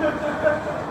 Ha, ha, ha, ha.